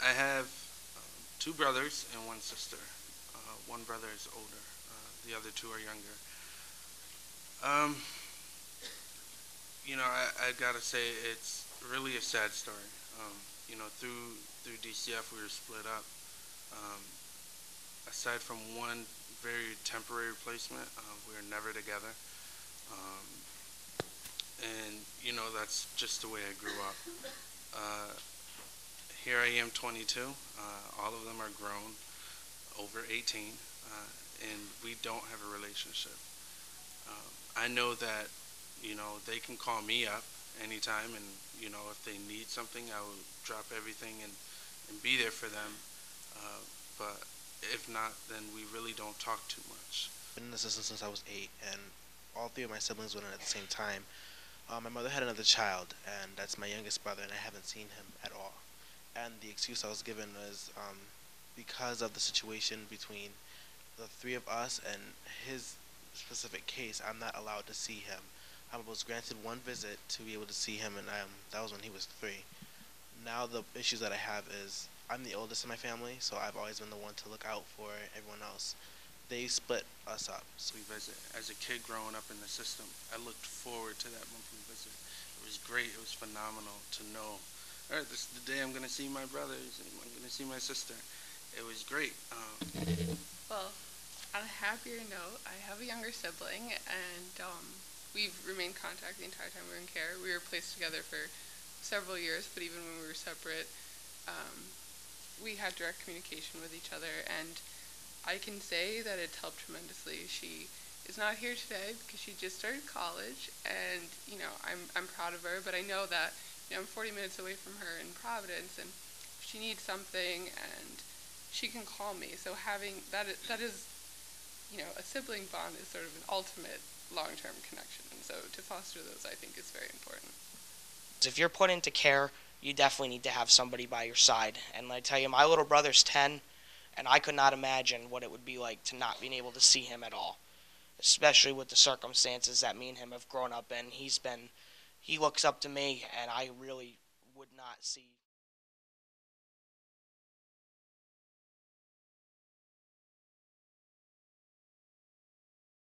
I have um, two brothers and one sister. Uh, one brother is older. Uh, the other two are younger. Um, you know, I, I gotta say it's really a sad story. Um, you know, through through DCF we were split up. Um, aside from one very temporary placement, uh, we were never together. Um, and you know, that's just the way I grew up. Uh, here I am, 22. Uh, all of them are grown, over 18, uh, and we don't have a relationship. Um, I know that, you know, they can call me up anytime, and you know, if they need something, I will drop everything and, and be there for them. Uh, but if not, then we really don't talk too much. I've Been in the system since I was eight, and all three of my siblings went in at the same time. Uh, my mother had another child, and that's my youngest brother, and I haven't seen him at all. And the excuse I was given was um, because of the situation between the three of us and his specific case, I'm not allowed to see him. I was granted one visit to be able to see him, and um, that was when he was three. Now the issues that I have is I'm the oldest in my family, so I've always been the one to look out for everyone else. They split us up. So we visit. As a kid growing up in the system, I looked forward to that monthly visit. It was great. It was phenomenal to know. All right, this is the day I'm going to see my brothers. and I'm going to see my sister. It was great. Um, Well, on a happier note, I have a younger sibling, and um, we've remained in contact the entire time we were in care. We were placed together for several years, but even when we were separate, um, we had direct communication with each other, and I can say that it's helped tremendously. She is not here today because she just started college, and you know I'm I'm proud of her. But I know that you know I'm 40 minutes away from her in Providence, and if she needs something, and she can call me. So having that is, that is you know a sibling bond is sort of an ultimate long-term connection, and so to foster those I think is very important. If you're put into care, you definitely need to have somebody by your side. And I tell you, my little brother's 10, and I could not imagine what it would be like to not being able to see him at all, especially with the circumstances that me and him have grown up in. He's been, he looks up to me, and I really would not see